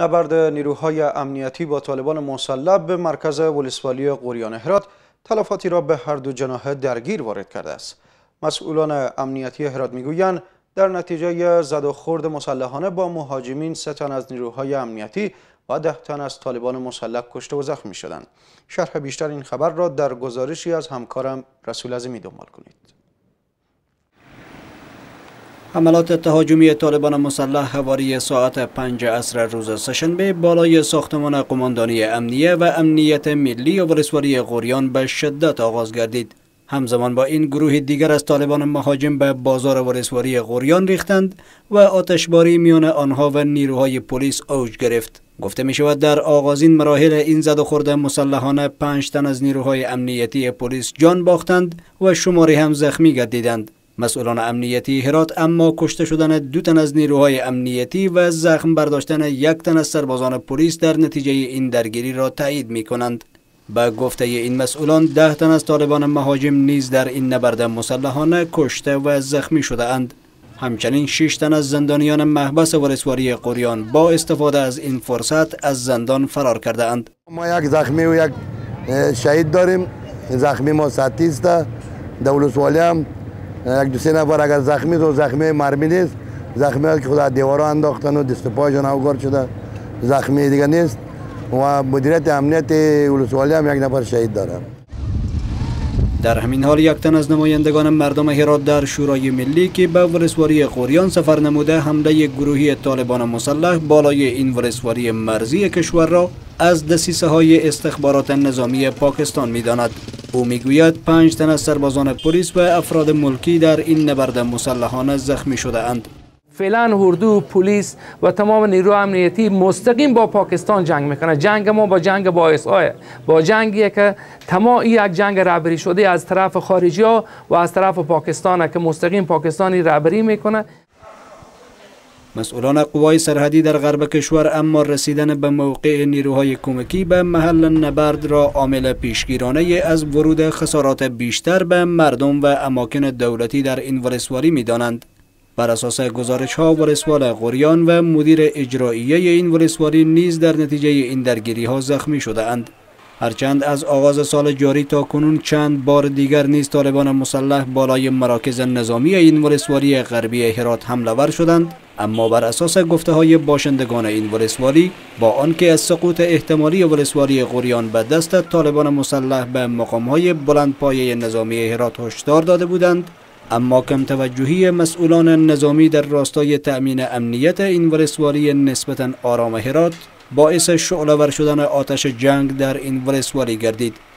نبرد نیروهای امنیتی با طالبان مسلح به مرکز ولسوالی قریان هرات تلفاتی را به هر دو جناح درگیر وارد کرده است. مسئولان امنیتی هرات می‌گویند در نتیجه زد و خورد مسلحانه با مهاجمین سه تن از نیروهای امنیتی و ده تن از طالبان مسلح کشته و زخمی شدند. شرح بیشتر این خبر را در گزارشی از همکارم رسول عظیمی دنبال کنید. حملات تهاجمی طالبان مسلح حوالی ساعت پنج عصر روز سهشنبه بالای ساختمان قماندانی امنیه و امنیت ملی و ولسوالی غوریان به شدت آغاز گردید. همزمان با این گروه دیگر از طالبان مهاجم به بازار ولسوالی غوریان ریختند و آتشباری میان آنها و نیروهای پلیس اوج گرفت. گفته می شود در آغازین مراحل این زد و خورد مسلحانه پنج تن از نیروهای امنیتی پلیس جان باختند و شماری هم زخمی گردیدند. مسئولان امنیتی هرات اما کشته شدن دو تن از نیروهای امنیتی و زخم برداشتن یک تن از سربازان پلیس در نتیجه این درگیری را تایید می کنند. به گفته این مسئولان ده تن از طالبان مهاجم نیز در این نبرد مسلحانه کشته و زخمی شده اند. همچنین شش تن از زندانیان محبس ولسوالی قریان با استفاده از این فرصت از زندان فرار کرده اند. ما یک زخمی و یک شهید داریم زخمی ما سطحی است دولسوالی هم یک دو سه نفر اگر زخمی تو زخمی مرمی نیست. زخمی که خدا دیوارا انداختن و دست پایشان اوگار شده زخمی دیگه نیست. و مدیریت امنیت ولسوالی هم یک نفر شهید داره. در همین حال یک تن از نمایندگان مردم هرات در شورای ملی که به ولسوالی قوریان سفر نموده حمله گروهی طالبان مسلح بالای این ولسوالی مرزی کشور را از دسیسه های استخبارات نظامی پاکستان می داند. او می‌گوید پنج تن از سربازان پلیس و افراد ملکی در این نبرد مسلحانه زخمی شده اند. فعلا اردو پلیس و تمام نیرو امنیتی مستقیم با پاکستان جنگ می‌کنه. جنگ ما با جنگ با اس با جنگی که تمام یک جنگ رهبری شده از طرف خارجی ها و از طرف پاکستان که مستقیم پاکستانی رهبری می‌کنه. مسئولان قوای سرحدی در غرب کشور اما رسیدن به موقع نیروهای کمکی به محل نبرد را عامل پیشگیرانه از ورود خسارات بیشتر به مردم و اماکن دولتی در این ولسوالی می دانند. بر اساس گزارش ها ولسوال غوریان و مدیر اجرایی این ولسوالی نیز در نتیجه این درگیری ها زخمی شده اند. هرچند از آغاز سال جاری تا کنون چند بار دیگر نیز طالبان مسلح بالای مراکز نظامی این ولسوالی غربی هرات حمله ور شدند اما بر اساس گفته های باشندگان این ولسوالی با آنکه از سقوط احتمالی ولسوالی غوریان به دست طالبان مسلح به مقام های بلند نظامی هرات هشدار داده بودند اما کم توجهی مسئولان نظامی در راستای تأمین امنیت این ولسوالی نسبتا آرام هرات باعث شعلور شدن آتش جنگ در این ولسوالی گردید.